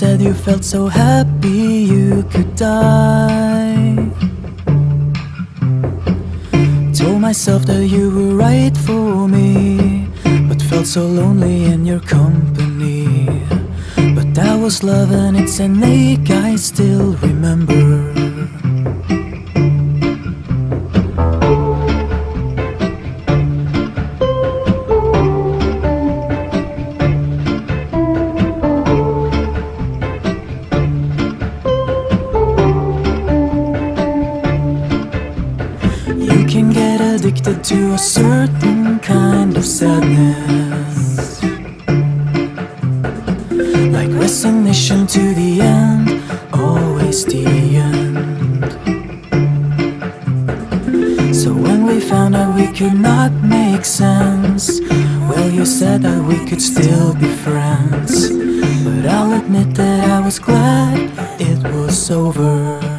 felt so happy you could die. Told myself that you were right for me, but felt so lonely in your company. But that was love and it's an ache I still remember. Addicted to a certain kind of sadness. Like resignation to the end, always the end. So when we found out we could not make sense, well, you said that we could still be friends. But I'll admit that I was glad it was over.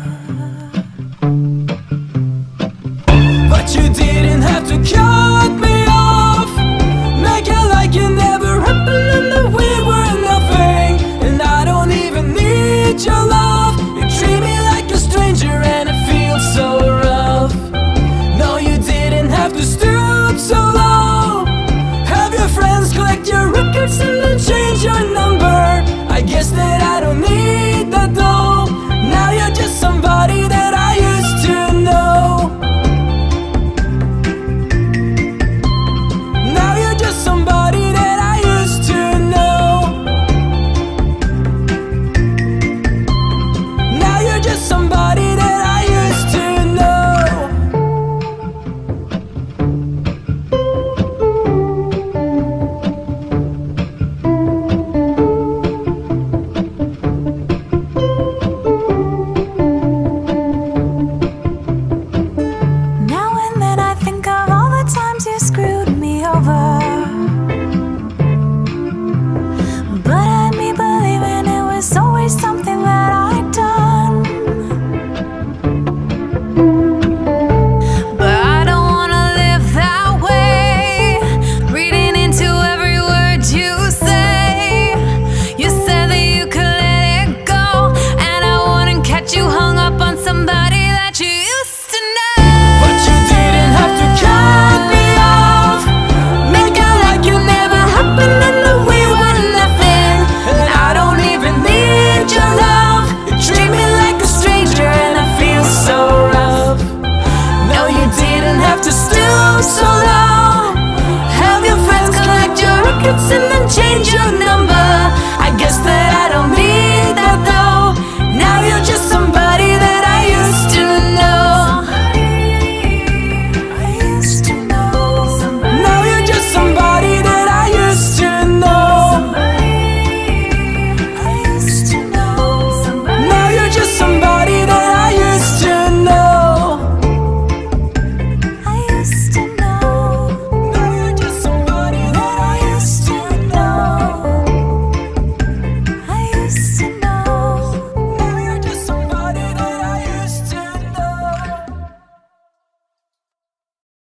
didn't have to stoop so low. Have your friends collect your records and then change your number.